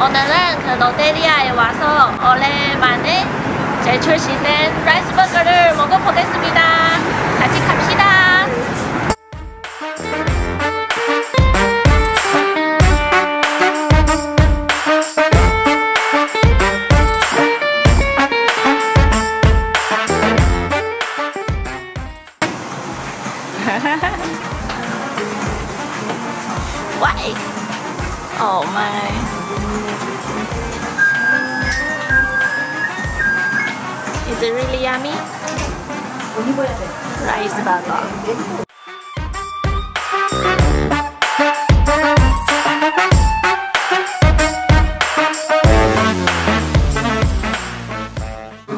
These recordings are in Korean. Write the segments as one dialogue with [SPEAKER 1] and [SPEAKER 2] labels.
[SPEAKER 1] 오늘은 그 롯데리아에 와서 오랜만에 제출시된 라이스버거를 먹어보겠습니다. 같이 Oh my. Is it really yummy? Rice burger.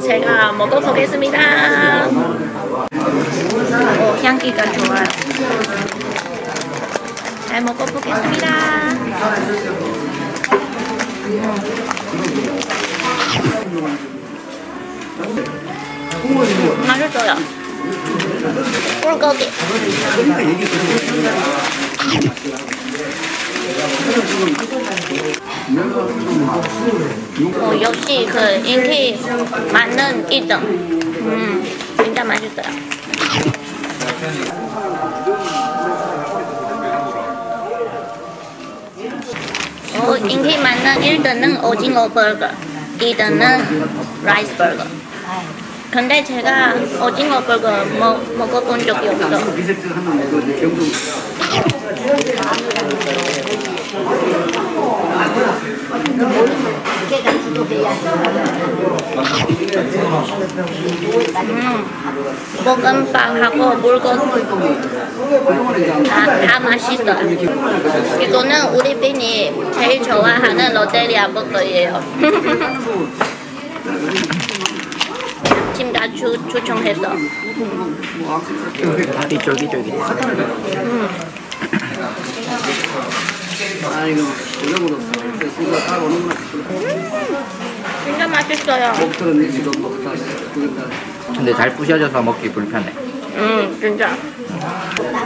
[SPEAKER 1] 제가 먹어보겠습니다. 오, 향기가 좋아요. 잘 먹어보겠습니다. 맛있어요. 꿀고기. 어, 역시 그 인기 많은 1등. 음, 진짜 맛있어요. 어, 인기 많은 1등은 오징어 버거, 2등은 라이스 버거. 근데 제가 오징어 버거 먹, 먹어본 적이 없어. 음, 볶음밥하고 물고기 다, 다 맛있어요. 이거는 우리 빈이 제일 좋아하는 롯데리아 버거예요. 팀다 추, 추천해서.
[SPEAKER 2] 다리 쫄깃쫄깃.
[SPEAKER 3] 아 이거 이거보다 수가 다 오는구나.
[SPEAKER 1] 진짜 맛있어요.
[SPEAKER 3] 그러니까
[SPEAKER 2] 근데 잘 부셔져서 먹기 불편해.
[SPEAKER 1] 음, 진짜.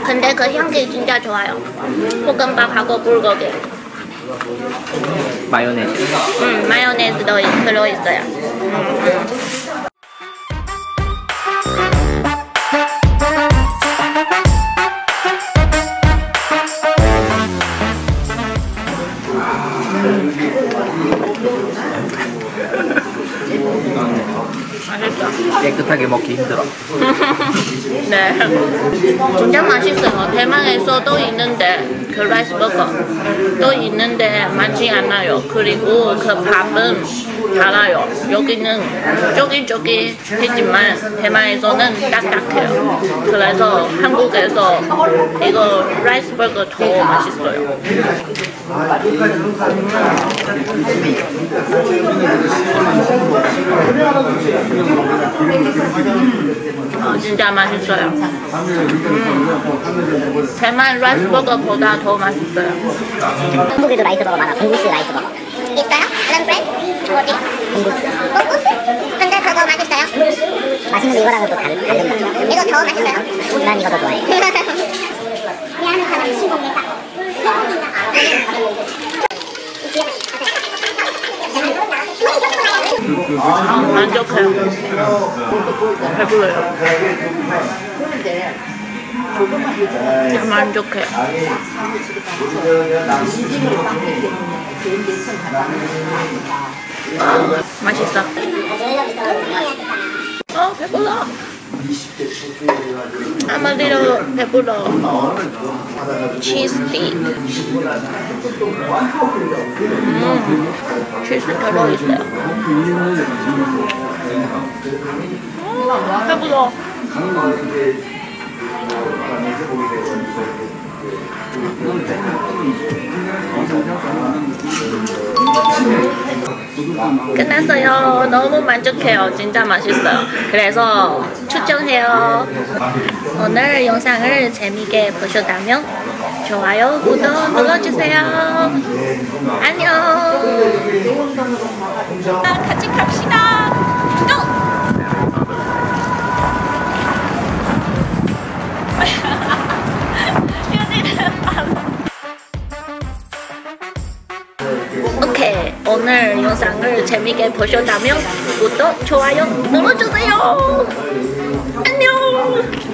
[SPEAKER 1] 근데 그 향기 진짜 좋아요. 볶음밥하고 불고기.
[SPEAKER 2] 마요네즈.
[SPEAKER 1] 음, 마요네즈도 있- 들어있어요. 음. 맛있어.
[SPEAKER 2] 깨끗하게 먹기 힘들어.
[SPEAKER 1] 네. 진짜 맛있어요. 대만에서도 있는데, 그 라이스 버거. 또 있는데 많지 않아요. 그리고 그 밥은 달아요. 여기는 쫄깃쫄깃하지만 대만에서는 딱딱해요. 그래서 한국에서 이거 라이스 버거 더 맛있어요. 어, 진짜 맛있어요. 음. 대만 라이스 버거보다 더 맛있어요.
[SPEAKER 4] 한국에도 라이스버거 많아. 봉구스 라이스버거.
[SPEAKER 5] 있어요? 다른 브랜드? 어디?
[SPEAKER 4] 봉구스.
[SPEAKER 5] 꼬꼬스? 근데 그거 맛있어요?
[SPEAKER 4] 맛있는 게 이거랑은 또 다른, 다른 맛.
[SPEAKER 5] 이거 더 맛있어요?
[SPEAKER 4] 난 이거 더 좋아해.
[SPEAKER 5] 미안한 신공했다.
[SPEAKER 1] 아, 만족해요. 배불러요. 진짜 만족해요. 맛있어. 어, 배불러. 아마리로 배불러. 치즈스틱. 음, 치즈 들어있어요. 음, 배불러. 끝났어요. 너무 만족해요. 진짜 맛있어요. 그래서 추천해요. 오늘 영상을 재미있게 보셨다면 좋아요, 구독 눌러주세요. 안녕. 같이 갑시다. 오늘 영상을 재밌게 보셨다면 구독, 좋아요 눌러주세요. 안녕.